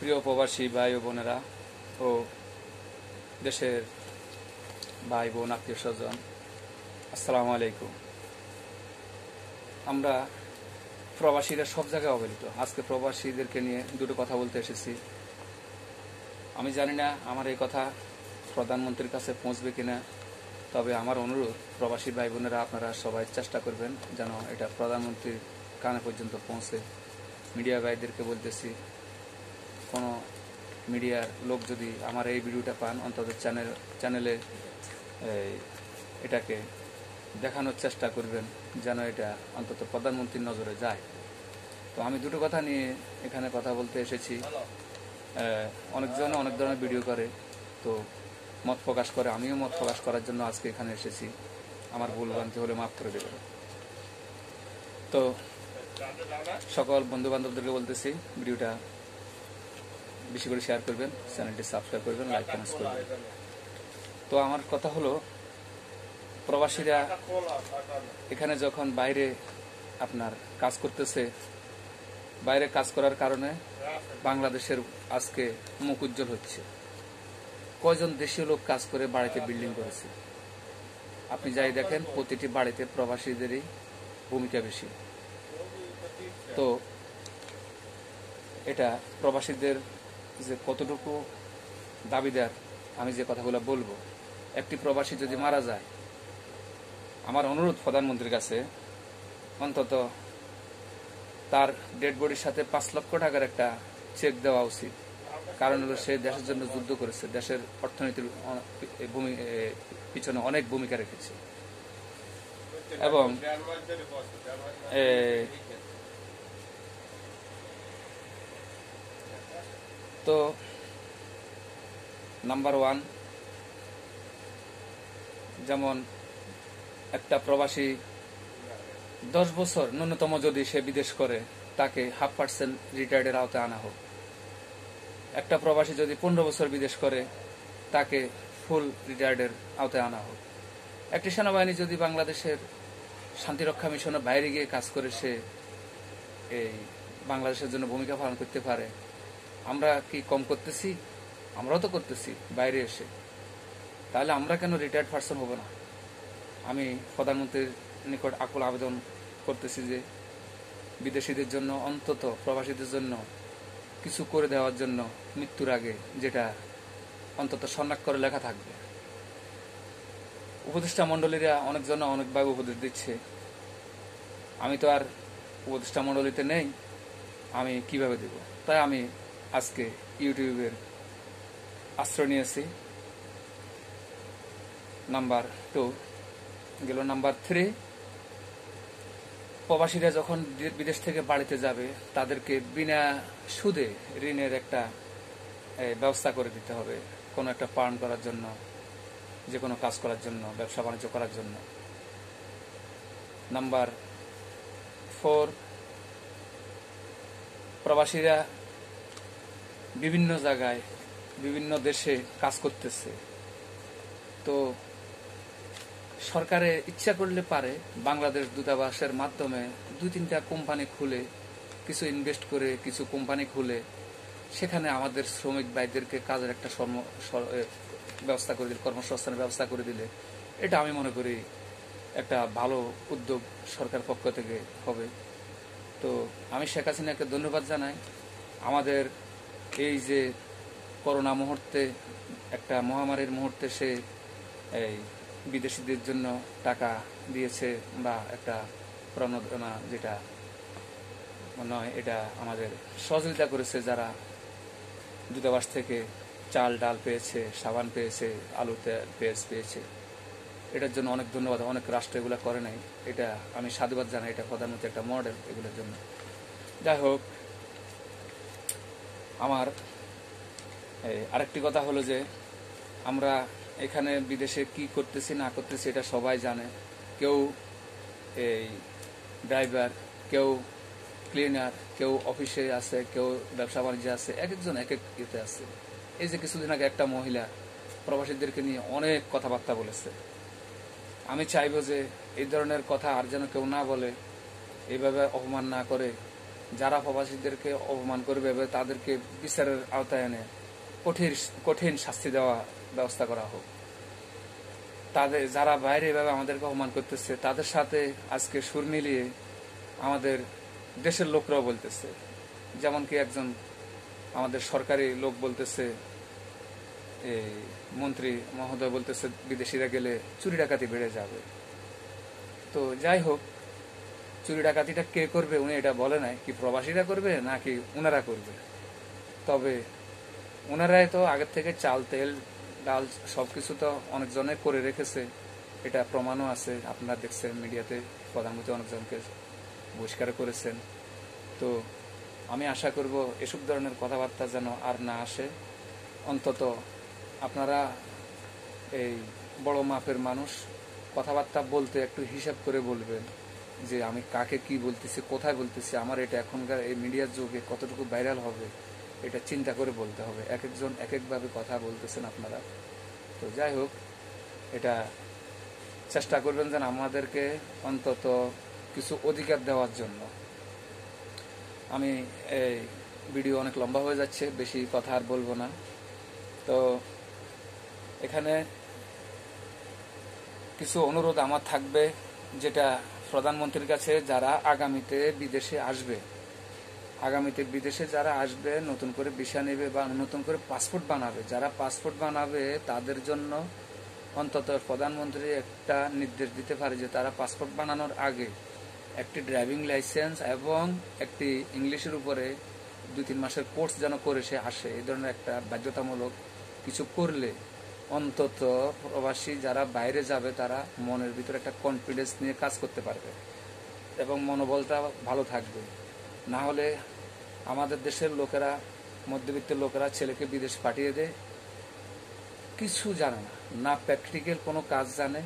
প্রিয় প্রবাসী ভাই ও বোনেরা ও দেশের ভাই বোন, আত্মীয় স্বজন, আসসালামু আলাইকুম। আমরা প্রবাসীরা সব জায়গায় অবহেলিত। আজকে প্রবাসীদেরকে নিয়ে দুটো কথা বলতে এসেছি। আমি জানি না আমার এই কথা প্রধানমন্ত্রীর কাছে পৌঁছবে কিনা, তবে আমার অনুরোধ, প্রবাসী ভাই বোনেরা, আপনারা সবাই চেষ্টা করবেন যেন এটা প্রধানমন্ত্রীর কানে পর্যন্ত পৌঁছে। মিডিয়া ভাইদেরকে বলতেছি কোনো মিডিয়ার লোক যদি আমার এই ভিডিওটা পান, অন্তত চ্যানেল চ্যানেলে এটাকে দেখানোর চেষ্টা করবেন যেন এটা অন্তত প্রধানমন্ত্রীর নজরে যায়। তো আমি দুটো কথা নিয়ে এখানে কথা বলতে এসেছি। অনেকজন অনেক ধরনের ভিডিও করে, তো মত প্রকাশ করে, আমিও মত প্রকাশ করার জন্য আজকে এখানে এসেছি। আমার ভুল ভ্রান্তি হলে মাফ করে দেবেন। তো সকল বন্ধু বান্ধবদেরকে বলতেছি, ভিডিওটা বেশি করে শেয়ার করবেন চ্যানেলটি সাবস্ক্রাইব করবেন লাইক কমেন্টস করবেন। তো আমার কথা হলো, প্রবাসীরা এখানে যখন বাইরে আপনার কাজ করতেছে, বাইরে কাজ করার কারণে বাংলাদেশের আজকে মুখ উজ্জ্বল হচ্ছে। কয়জন দেশীয় লোক কাজ করে বাড়িতে বিল্ডিং করেছে? আপনি যাই দেখেন, প্রতিটি বাড়িতে প্রবাসীদেরই ভূমিকা বেশি। তো এটা প্রবাসীদের যে কতটুকু দাবিদার আমি যে কথাগুলো বলব। একটি প্রবাসী যদি মারা যায়, আমার অনুরোধ প্রধানমন্ত্রীর কাছে, অন্তত তার ডেড বডির সাথে পাঁচ লক্ষ টাকার একটা চেক দেওয়া উচিত। কারণ হলো সে দেশের জন্য যুদ্ধ করেছে, দেশের অর্থনীতির পিছনে অনেক ভূমিকা রেখেছে। এবং তো নাম্বার ওয়ান যেমন একটা প্রবাসী দশ বছর ন্যূনতম যদি সে বিদেশ করে, তাকে হাফ পার্সেন্ট রিটায়ার্ডের আওতায় আনা হোক। একটা প্রবাসী যদি পনেরো বছর বিদেশ করে, তাকে ফুল রিটায়ার্ডের আওতায় আনা হোক। একটি সেনাবাহিনী যদি বাংলাদেশের শান্তিরক্ষা মিশনের বাইরে গিয়ে কাজ করে, সে এই বাংলাদেশের জন্য ভূমিকা পালন করতে পারে আমরা কি কম করতেছি? আমরাও তো করতেছি, বাইরে এসে। তাহলে আমরা কেন রিটায়ার্ড পার্সন হব না? আমি প্রধানমন্ত্রীর নিকট আকুল আবেদন করতেছি যে, বিদেশিদের জন্য, অন্তত প্রবাসীদের জন্য, কিছু করে দেওয়ার জন্য মৃত্যুর আগে যেটা অন্তত করে লেখা থাকবে। উপদেষ্টা মণ্ডলীরা অনেকজন অনেকভাবে উপদেশ দিচ্ছে। আমি তো আর উপদেষ্টা মণ্ডলীতে নেই, আমি কীভাবে দেব? তাই আমি আজকে ইউটিউবের আশ্রয় নিয়েছি নাম্বার টু, গেল নাম্বার থ্রি। প্রবাসীরা যখন বিদেশ থেকে বাড়িতে যাবে, তাদেরকে বিনা সুদে ঋণের একটা ব্যবস্থা করে দিতে হবে। কোনো একটা পালন করার জন্য যে কোনো কাজ করার জন্য, ব্যবসা বাণিজ্য করার জন্য। নাম্বার ফোর, প্রবাসীরা বিভিন্ন জায়গায়, বিভিন্ন দেশে কাজ করতেছে। তো সরকারে ইচ্ছা করলে পারে বাংলাদেশ দূতাবাসের মাধ্যমে দুই তিনটা কোম্পানি খুলে, কিছু ইনভেস্ট করে, কিছু কোম্পানি খুলে, সেখানে আমাদের শ্রমিক ভাইদেরকে কাজের একটা ব্যবস্থা করে দিলে, কর্মসংস্থানের ব্যবস্থা করে দিলে, এটা আমি মনে করি একটা ভালো উদ্যোগ সরকার পক্ষ থেকে হবে। তো আমি শেখ হাসিনাকে ধন্যবাদ জানাই। আমাদের এই যে করোনা মুহূর্তে, একটা মহামারীর মুহূর্তে সে এই বিদেশিদের জন্য টাকা দিয়েছে বা একটা প্রণোদনা যেটা নয়, এটা আমাদের সহযোগিতা করেছে যারা দূতাবাস থেকে চাল, ডাল পেয়েছে, সাবান পেয়েছে, আলু পেঁয়াজ পেয়েছে। এটার জন্য অনেক ধন্যবাদ। অনেক রাষ্ট্র এগুলো করে নাই। এটা আমি সাধুবাদ জানাই। এটা প্রধানমন্ত্রী একটা মডেল এগুলোর জন্য। যাই হোক আমার আরেকটি কথা হলো যে, আমরা এখানে বিদেশে কি করতেছি, না করতেছি, এটা সবাই জানে। কেউ এই ড্রাইভার, কেউ ক্লিনার, কেউ অফিসে আছে, কেউ ব্যবসা বাণিজ্যে আছে এক একজন এক এক ইয়েতে আছে। এই যে কিছুদিন আগে একটা মহিলা প্রবাসীদেরকে নিয়ে অনেক কথাবার্তা বলেছে। আমি চাইব যে এই ধরনের কথা আর যেন কেউ না বলে, এইভাবে অপমান না করে যারা প্রবাসীদেরকে অপমান করবে তাদেরকে বিচারের আওতায় এনে কঠিন কঠিন শাস্তি দেওয়া ব্যবস্থা করা হোক। তাদের, যারা বাইরে এভাবে আমাদেরকে অপমান করতেছে, তাদের সাথে আজকে সুর মিলিয়ে আমাদের দেশের লোকরাও বলতেছে। যেমন কি একজন আমাদের সরকারি লোক বলতেছে এই মন্ত্রী মহোদয় বলতেছে, বিদেশিরা গেলে চুরি ডাকাতি বেড়ে যাবে। তো যাই হোক চুরি ডাকাতিটা কে করবে, উনি এটা বলে নাই, কি প্রবাসীরা করবে নাকি ওনারা করবে? তবে ওনারাই তো আগের থেকে চাল, তেল, ডাল সবকিছু তো অনেকজনে করে রেখেছে। এটা প্রমাণও আছে, আপনারা দেখছেন মিডিয়াতে, প্রধানমন্ত্রী অনেকজনকে বহিষ্কার করেছেন। তো আমি আশা করব এসব ধরনের কথাবার্তা যেন আর না আসে। অন্তত আপনারা এই বড় মাপের মানুষ, কথাবার্তা বলতে একটু হিসাব করে বলবেন। যে আমি কাকে কি বলতেছি, কোথায় বলতেছি, আমার এটা এখনকার এই মিডিয়ার যুগে কতটুকু ভাইরাল হবে, এটা চিন্তা করে বলতে হবে। এক একজন এক একভাবে কথা বলতেছেন আপনারা। তো যাই হোক, এটা চেষ্টা করবেন যেন আমাদেরকে অন্তত কিছু অধিকার দেওয়ার জন্য। আমি এই ভিডিও অনেক লম্বা হয়ে যাচ্ছে, বেশি কথা আর বলব না। তো এখানে কিছু অনুরোধ আমার থাকবে, যেটা প্রধানমন্ত্রীর কাছে যারা আগামীতে বিদেশে আসবে, আগামীতে বিদেশে যারা আসবে, নতুন করে ভিসা নেবে বা নতুন করে পাসপোর্ট বানাবে, যারা পাসপোর্ট বানাবে, তাদের জন্য অন্তত প্রধানমন্ত্রী একটা নির্দেশ দিতে পারে যে তারা পাসপোর্ট বানানোর আগে একটি ড্রাইভিং লাইসেন্স এবং একটি ইংলিশের উপরে দুই তিন মাসের কোর্স যেন করে সে আসে। এই ধরনের একটা বাধ্যতামূলক কিছু করলে অন্তত প্রবাসী যারা বাইরে যাবে, তারা মনের ভিতরে একটা কনফিডেন্স নিয়ে কাজ করতে পারবে এবং মনোবলটা ভালো থাকবে। না হলে আমাদের দেশের লোকেরা মধ্যবিত্তের লোকেরা ছেলেকে বিদেশ পাঠিয়ে দেয়। কিছু জানে না না প্র্যাকটিক্যাল কোনো কাজ জানে,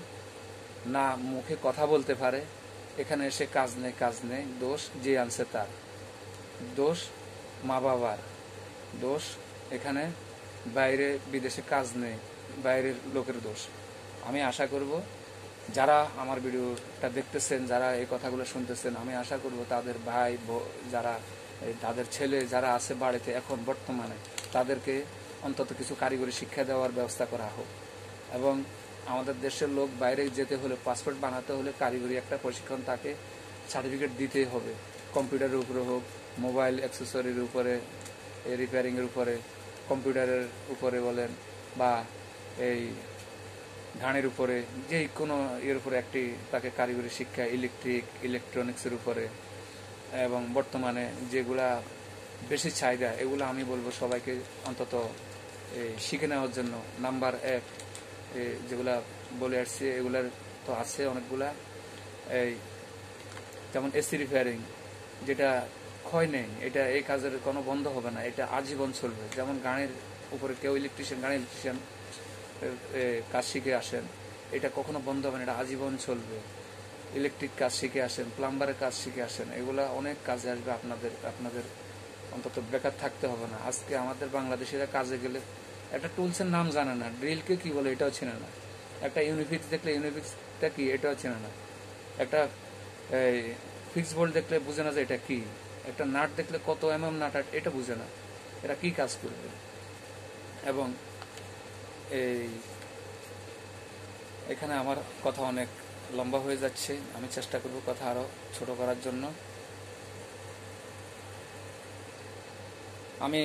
না মুখে কথা বলতে পারে। এখানে এসে কাজ নেই কাজ নেই, দোষ যে আনছে তার। দোষ মা বাবার দোষ এখানে বাইরে বিদেশে কাজ নেই। বাইরের লোকের দোষ। আমি আশা করব, যারা আমার ভিডিওটা দেখতেছেন, যারা এই কথাগুলো শুনতেছেন, আমি আশা করব তাদের ভাই যারা তাদের ছেলে যারা আছে বাড়িতে এখন বর্তমানে, তাদেরকে অন্তত কিছু কারিগরি শিক্ষা দেওয়ার ব্যবস্থা করা হোক। এবং আমাদের দেশের লোক বাইরে যেতে হলে পাসপোর্ট বানাতে হলে কারিগরি একটা প্রশিক্ষণ তাকে সার্টিফিকেট দিতেই হবে। কম্পিউটারের উপরে হোক, মোবাইল অ্যাক্সেসরির উপরে রিপেয়ারিংয়ের উপরে, কম্পিউটারের উপরে বলেন, বা এই ঘাড়ের উপরে, যে কোনো এর উপরে একটি তাকে কারিগরি শিক্ষা ইলেকট্রিক ইলেকট্রনিক্সের উপরে, এবং বর্তমানে যেগুলা বেশি চাহিদা, এগুলো আমি বলব সবাইকে অন্তত শিখে নেওয়ার জন্য। নাম্বার এক যেগুলা বলে আসছি, এগুলার তো আছে অনেকগুলা। এই যেমন এসি রিপেয়ারিং যেটা ক্ষয় নেই, এটা এই কাজের কোনো বন্ধ হবে না, এটা আজীবন চলবে। যেমন গাড়ির উপরে কেউ ইলেকট্রিশিয়ান গাড়ি ইলেকট্রিশিয়ান কাজ শিখে আসেন। এটা কখনো বন্ধ হবে না, এটা আজীবন চলবে। ইলেকট্রিক কাজ শিখে আসেন, প্লাম্বারের কাজ শিখে আসেন, এগুলা অনেক কাজে আসবে আপনাদের আপনাদের অন্তত বেকার থাকতে হবে না। আজকে আমাদের বাংলাদেশিরা কাজে গেলে একটা টুলসের নাম জানে না। ড্রিলকে কি বলে এটাও চেনে না। একটা ইউনিফিক্স দেখলে ইউনিফিক্সটা কি এটাও চেনে না। একটা ফিক্স বোল্ট দেখলে বুঝে না যে এটা কি। একটা নাট দেখলে কত এম এম নাট, এটা বুঝে না। এটা কি কাজ করবে? এবং এই, এখানে আমার কথা অনেক লম্বা হয়ে যাচ্ছে। আমি চেষ্টা করব কথা আরও ছোট করার জন্য। আমি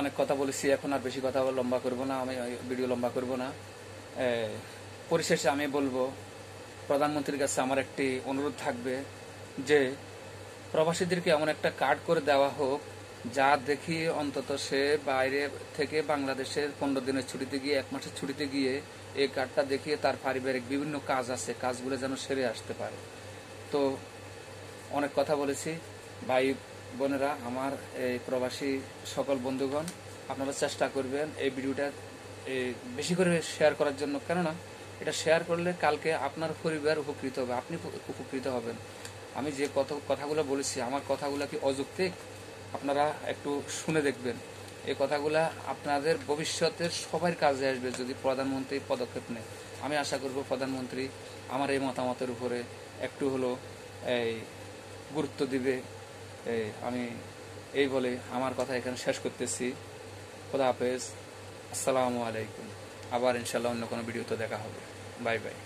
অনেক কথা বলেছি, এখন আর বেশি কথা লম্বা করব না, আমি ভিডিও লম্বা করব না। পরিশেষে আমি বলব, প্রধানমন্ত্রীর কাছে আমার একটি অনুরোধ থাকবে যে, প্রবাসীদেরকে এমন একটা কার্ড করে দেওয়া হোক যা দেখি অন্তত সে বাইরে থেকে বাংলাদেশের পনেরো দিনের ছুটিতে গিয়ে, এক মাসের ছুটিতে গিয়ে এই কার্ডটা দেখিয়ে তার পারিবারিক বিভিন্ন কাজ আছে, কাজগুলো যেন সেরে আসতে পারে। তো অনেক কথা বলেছি। ভাই বোনেরা, আমার এই প্রবাসী সকল বন্ধুগণ, আপনারা চেষ্টা করবেন এই ভিডিওটা বেশি করে শেয়ার করার জন্য। কেননা এটা শেয়ার করলে কালকে আপনার পরিবার উপকৃত হবে, আপনি উপকৃত হবেন। আমি যে কত কথাগুলো বলেছি, আমার কথাগুলো কি অযৌক্তিক? আপনারা একটু শুনে দেখবেন। এই কথাগুলা আপনাদের ভবিষ্যতের সবার কাজে আসবে যদি প্রধানমন্ত্রী পদক্ষেপ নেয়। আমি আশা করব প্রধানমন্ত্রী আমার এই মতামতের উপরে একটু হলো এই গুরুত্ব দিবে। আমি এই বলে আমার কথা এখানে শেষ করতেছি। খোদা হাফেজ। আসসালামু আলাইকুম। আবার ইনশাল্লাহ অন্য কোনো ভিডিওতে দেখা হবে। Bye bye.